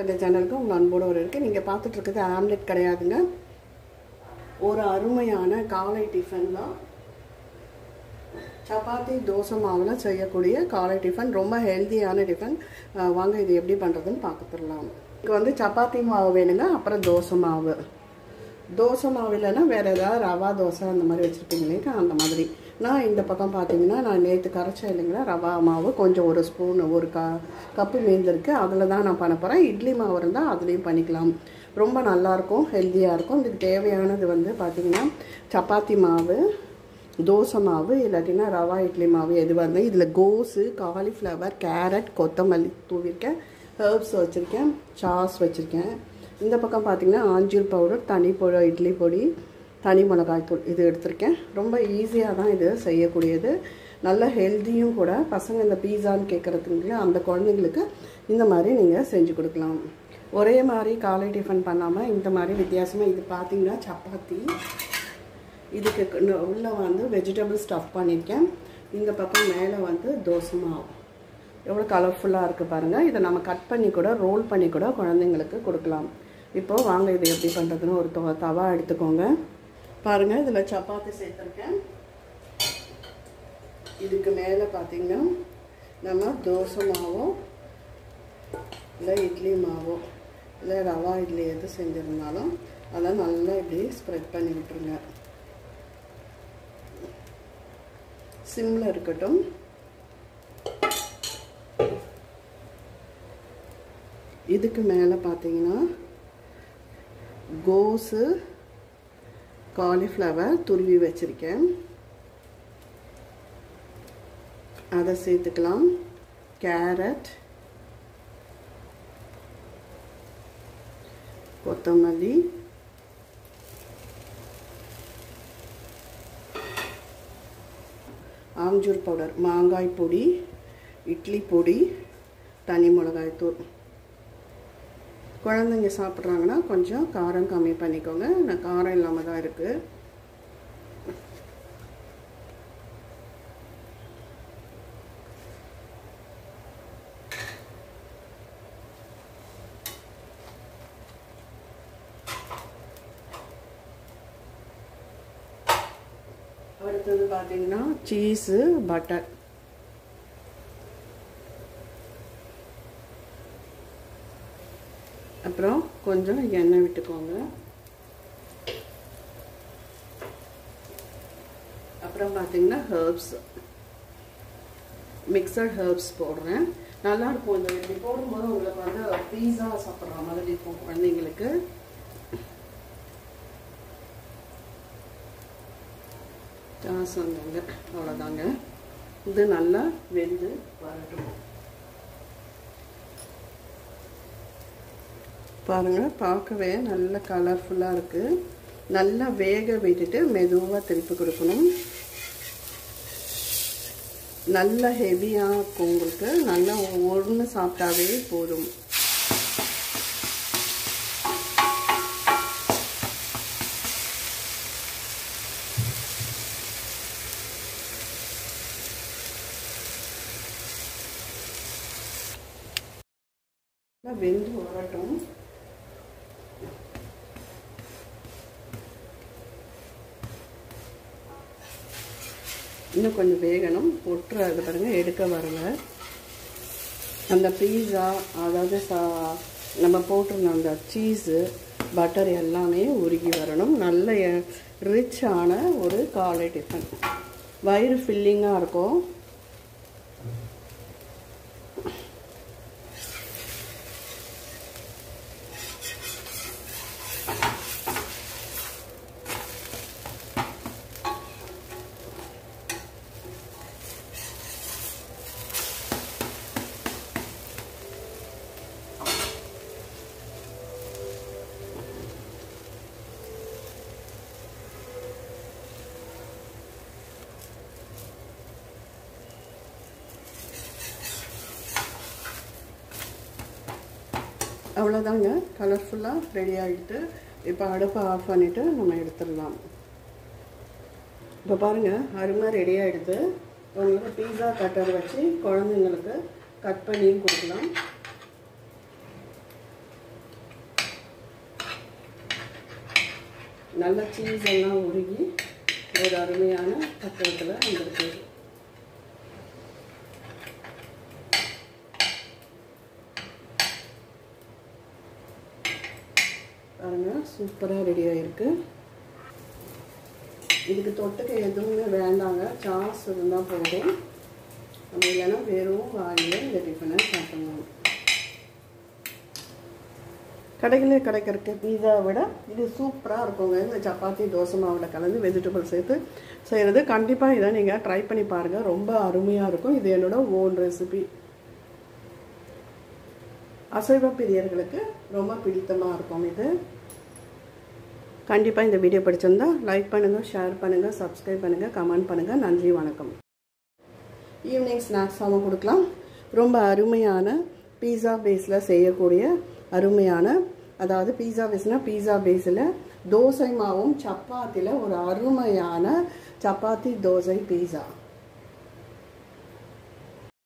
இந்த சேனலுக்கு உங்கள் அன்போடு ஒரு இருக்குது நீங்கள் பார்த்துட்ருக்குது ஆம்லெட் கிடையாதுங்க. ஒரு அருமையான காலை டிஃபன் தான். சப்பாத்தி தோசை மாவில் செய்யக்கூடிய காலை டிஃபன் ரொம்ப ஹெல்த்தியான டிஃபன் வாங்க இது எப்படி பண்ணுறதுன்னு பார்த்துடலாம். இதுக்கு வந்து சப்பாத்தி மாவு வேணுங்க. அப்புறம் தோசை மாவு. தோசை மாவு இல்லைன்னா வேறு ஏதாவது ரவா தோசை அந்த மாதிரி வச்சுருப்பீங்க இல்லையா? அந்த மாதிரி. நான் இந்த பக்கம் பார்த்தீங்கன்னா நான் நேற்று கரைச்சேன் இல்லைங்களா ரவா மாவு கொஞ்சம் ஒரு ஸ்பூன் ஒரு க கப்பு மீந்திருக்கு அதில் தான் நான் பண்ண போகிறேன் இட்லி மாவு இருந்தால் அதுலேயும் பண்ணிக்கலாம். ரொம்ப நல்லாயிருக்கும் ஹெல்த்தியாக இருக்கும். இதுக்கு தேவையானது வந்து பார்த்திங்கன்னா சப்பாத்தி மாவு தோசை மாவு இல்லாட்டினா ரவா இட்லி மாவு எதுவாக இருந்தால் இதில் கோஸு காலிஃப்ளவர் கேரட் கொத்தமல்லி தூவிருக்கேன் ஹர்ப்ஸ் வச்சுருக்கேன். சாஸ் வச்சுருக்கேன். இந்த பக்கம் பார்த்திங்கன்னா ஆஞ்சூர் பவுடர் தனி பொ இட்லி பொடி தனி மிளகாய்த்தூள் இது எடுத்திருக்கேன். ரொம்ப ஈஸியாக தான் இது செய்யக்கூடியது. நல்ல ஹெல்த்தியும் கூட பசங்க இந்த பீஸான்னு கேட்குறதுக்கு அந்த குழந்தைங்களுக்கு இந்த மாதிரி நீங்கள் செஞ்சு கொடுக்கலாம். ஒரே மாதிரி காலை டிஃபன் பண்ணாமல் இந்த மாதிரி வித்தியாசமாக இது பார்த்திங்கன்னா சப்பாத்தி. இதுக்கு உள்ளே வந்து வெஜிடபிள் ஸ்டஃப் பண்ணியிருக்கேன் இந்த பக்கம் மேலே வந்து தோசை மாவு. எவ்வளோ கலர்ஃபுல்லாக இருக்குது பாருங்கள் இதை நம்ம கட் பண்ணி கூட ரோல் பண்ணி கூட குழந்தைங்களுக்கு கொடுக்கலாம். இப்போது வாங்க இது எப்படி பண்ணுறதுன்னு ஒரு தொ தவா எடுத்துக்கோங்க. பாருங்கள் இதில் சப்பாத்தி சேர்த்துருக்கேன். இதுக்கு மேலே பார்த்திங்கன்னா நம்ம தோசை மாவோ இல்லை இட்லி மாவோ இல்லை ரவா இட்லி எது செஞ்சுருந்தாலும் அதை நல்லா இப்படி ஸ்ப்ரெட் பண்ணி விட்டுருங்க. சிம்மில் இருக்கட்டும். இதுக்கு மேலே பார்த்தீங்கன்னா கோஸு காலிஃப்ளவர் துருவி வச்சுருக்கேன். அதை சேர்த்துக்கலாம். கேரட் கொத்தமல்லி ஆம்ஜூர் பவுடர் மாங்காய் பொடி இட்லி பொடி தனி மிளகாய் தூள் குழந்தைங்க சாப்பிட்றாங்கன்னா கொஞ்சம் காரம் கம்மி பண்ணிக்கோங்க. நான் காரம் இல்லாமல் தான் இருக்குது அடுத்தது பார்த்தீங்கன்னா சீஸு பட்டர் அப்புறம் கொஞ்சம் எண்ணெய் விட்டுக்கோங்க. அப்புறம் பார்த்தீங்கன்னா ஹர்ப்ஸ் மிக்சட் ஹர்ப்ஸ் போடுறேன். நல்லாயிருக்கும் இந்த இப்படி போடும்போது உங்களுக்கு வந்து பீஸா சாப்பிட்ற மாதிரி இருக்கும் குழந்தைங்களுக்கு. சாசந்தாங்க அவ்வளோதாங்க இது நல்லா வெந்து வரட்டும். பாருங்கள் பார்க்கவே நல்ல கலர்ஃபுல்லாக இருக்குது நல்லா வேக விட்டுட்டு மெதுவாக திருப்பி கொடுக்கணும். நல்ல ஹெவியாக இருக்கும் உங்களுக்கு நல்லா ஒன்று சாப்பிட்டாவே போதும். வெந்து வரட்டும். இன்னும் கொஞ்சம் வேகணும். ஒட்டுறது பாருங்கள் எடுக்க வரல. அந்த பீஸா அதாவது சா நம்ம போட்டிருந்த அந்த சீஸு பட்டர் எல்லாமே உருகி வரணும். நல்ல ரிச்சான ஒரு காலை டிஃபன் வயிறு ஃபில்லிங்காக இருக்கும். அவ்வளோதாங்க கலர்ஃபுல்லாக ரெடி ஆகிட்டு இப்போ அடுப்பை ஆஃப் பண்ணிவிட்டு நம்ம எடுத்துடலாம். இப்போ பாருங்கள் அருமை ரெடி ஆகிடுது உங்களுக்கு பீஸா கட்டர் வச்சு குழந்தைங்களுக்கு கட் பண்ணியும் கொடுக்கலாம். நல்ல சீஸ் எல்லாம் உருகி ஒரு அருமையான பக்கத்தில் வந்திருக்கு. பாருங்க சூப்பராக ரெடி ஆகிருக்கு இதுக்கு தொட்டுக்க எதுவுமே வேண்டாங்க. சாஸ் இருந்தால் போதும். நம்ம இல்லைன்னா வெறும் வாயில் இந்த டிஃபனை சாப்பிடணும். கடைகளில் கிடைக்கிறக்க பீஸா விட இது சூப்பராக இருக்குங்க. இந்த சப்பாத்தி தோசை மாவில் கலந்து வெஜிடபிள் சேர்த்து செய்கிறது கண்டிப்பாக இதை நீங்கள் ட்ரை பண்ணி பாருங்கள் ரொம்ப அருமையாக இருக்கும். இது என்னோடய ஓன் ரெசிபி அசைவ பிரியர்களுக்கு ரொம்ப பிடித்தமாக இருக்கும் இது. கண்டிப்பாக இந்த வீடியோ பிடிச்சிருந்தா லைக் பண்ணுங்கள் ஷேர் பண்ணுங்கள் சப்ஸ்கிரைப் பண்ணுங்கள் கமெண்ட் பண்ணுங்கள் நன்றி வணக்கம். ஈவினிங் ஸ்நாக்ஸாகவும் கொடுக்கலாம். ரொம்ப அருமையான பீஸா பேஸில் செய்யக்கூடிய அருமையான அதாவது பீஸா பேஸ்னால் பீஸா பேஸில் தோசை மாவும் சப்பாத்தியில் ஒரு அருமையான சப்பாத்தி தோசை பீஸா